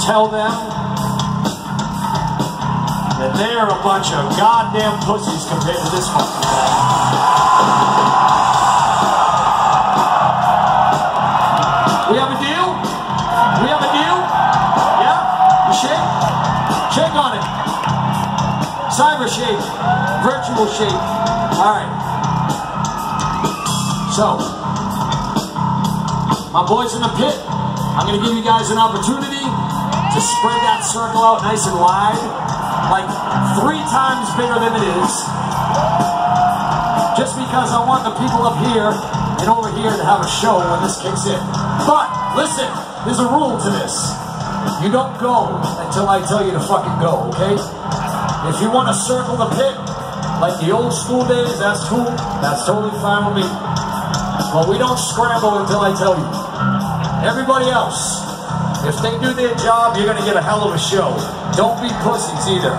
tell them that they're a bunch of goddamn pussies compared to this fucking guy. We have a deal? We have a deal? Yeah? You shake? Shake on it. Cyber shake. Virtual shake. Alright. So, my boys in the pit, I'm going to give you guys an opportunity to spread that circle out nice and wide, like three times bigger than it is. Just because I want the people up here and over here to have a show when this kicks in. But, listen, there's a rule to this. You don't go until I tell you to fucking go, okay? If you want to circle the pit, like the old school days, that's cool. That's totally fine with me. But we don't scramble until I tell you. Everybody else, if they do their job, you're gonna get a hell of a show. Don't be pussies either.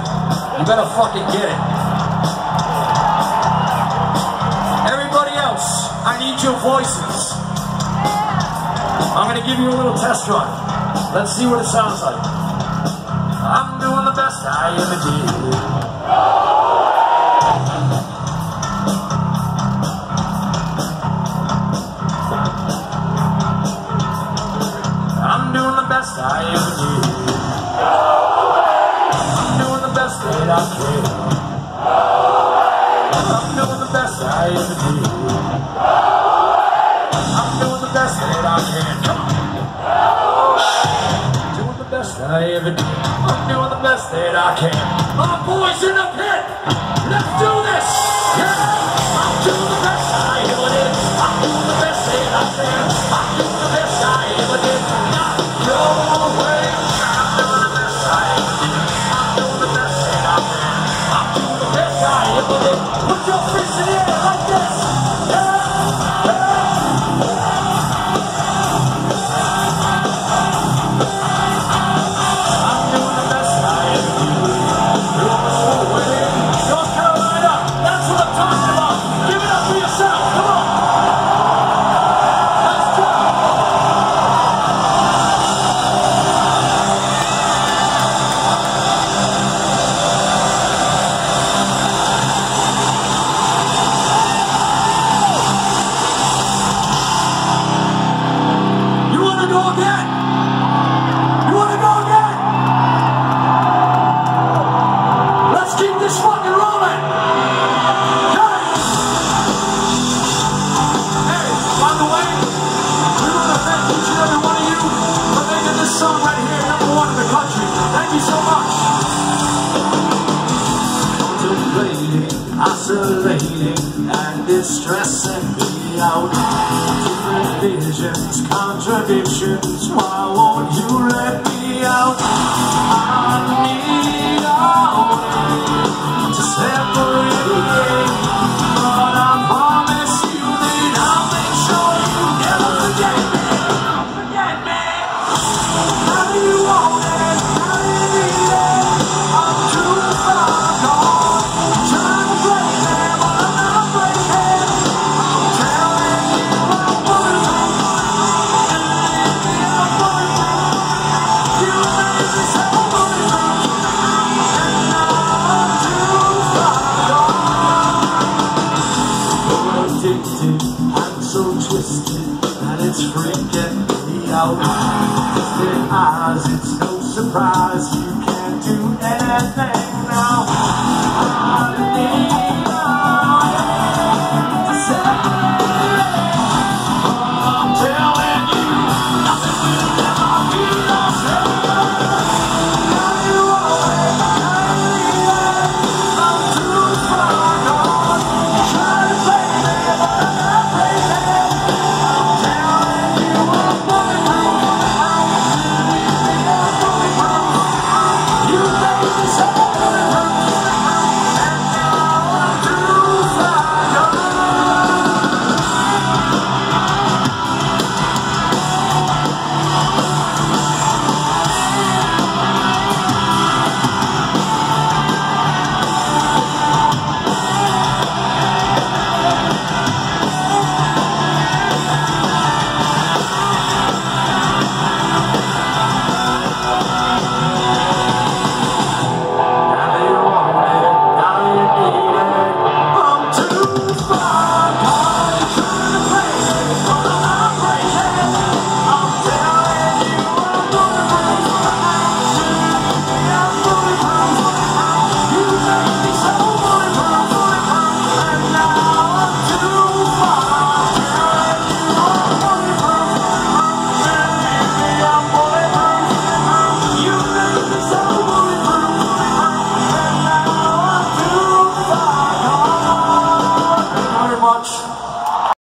You better fucking get it. Everybody else, I need your voices. I'm gonna give you a little test run. Let's see what it sounds like. I'm doing the best I ever did. The best that I can. I'm doing the best I ever did. I'm doing the best that I can. Doing the best I ever did. I'm doing the best that I can. My boys in the pit. Let's do this. You so much. Contemplating, isolating, and distressing me out. Different visions, contradictions. Why won't you let me out? Addicted, I'm so twisted, and it's freaking me out. Twisted eyes, it's no surprise you can't do anything now.